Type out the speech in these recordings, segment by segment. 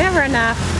never enough.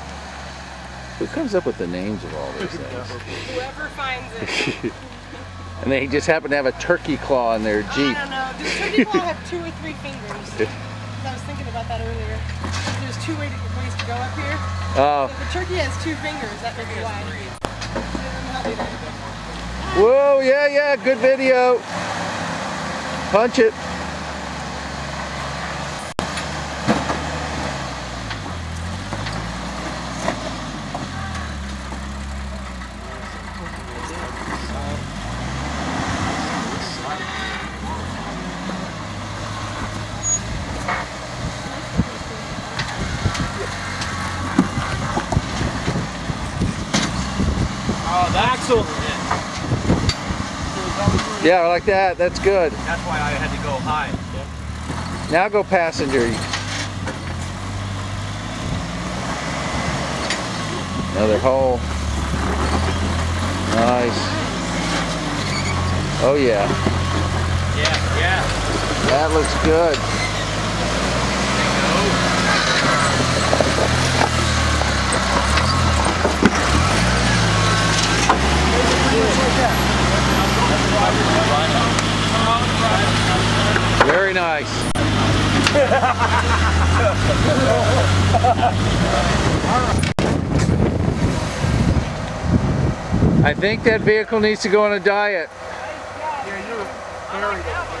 Who comes up with the names of all these things? Whoever finds it. and they just happen to have a turkey claw in their jeep. I don't know. Does turkey claw have two or three fingers? I was thinking about that earlier. There's two way to, ways to go up here. Oh, If a turkey has two fingers, that may be why. whoa, yeah, yeah, good video. Punch it. Oh, the axle. Yeah, like that. That's good. That's why I had to go high. Now go passenger. Another hole. Nice. Oh yeah, Yeah, yeah. that looks good. Very nice. I think that vehicle needs to go on a diet. Oh,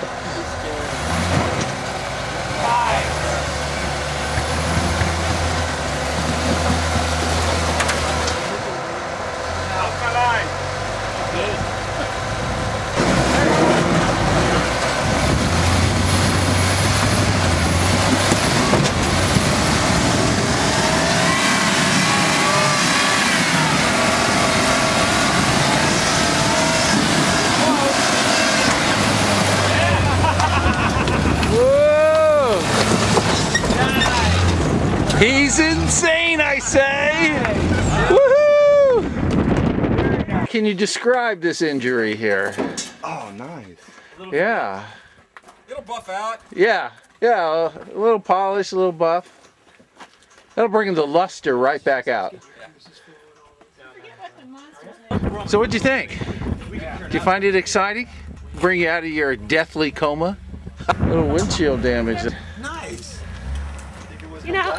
He's insane, I say! Can you describe this injury here? Oh, nice. Yeah, It'll buff out. yeah, yeah, a little polish, a little buff. That'll bring the luster right back out. So what'd you think? Do you find it exciting? Bring you out of your deathly coma? little windshield damage. Nice. You know,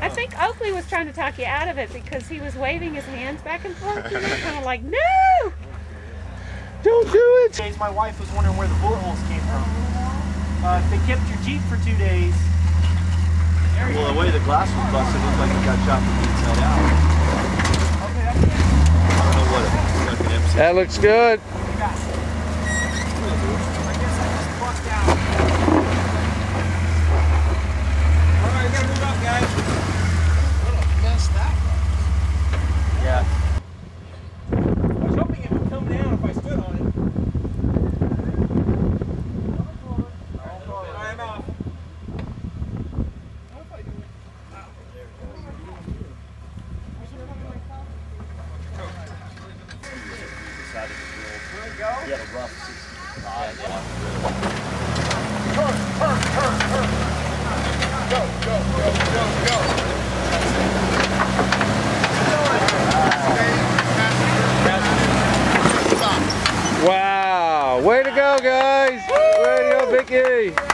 I think Oakley was trying to talk you out of it because he was waving his hands back and forth. You know, kind of like, no! Don't do it! my wife was wondering where the bullet holes came from. Uh, if they kept your Jeep for two days. Well, the way the glass was busted, it looked like it got shot from the inside out. I don't know what it was. Like an MC. That looks good. I guess I just bust out. All right, gotta move up, guys. Yeah. I was hoping it would come down if I stood on it. I'm off. He had a rough 65. Wow. Way to go, guys. Way to go, Vicky.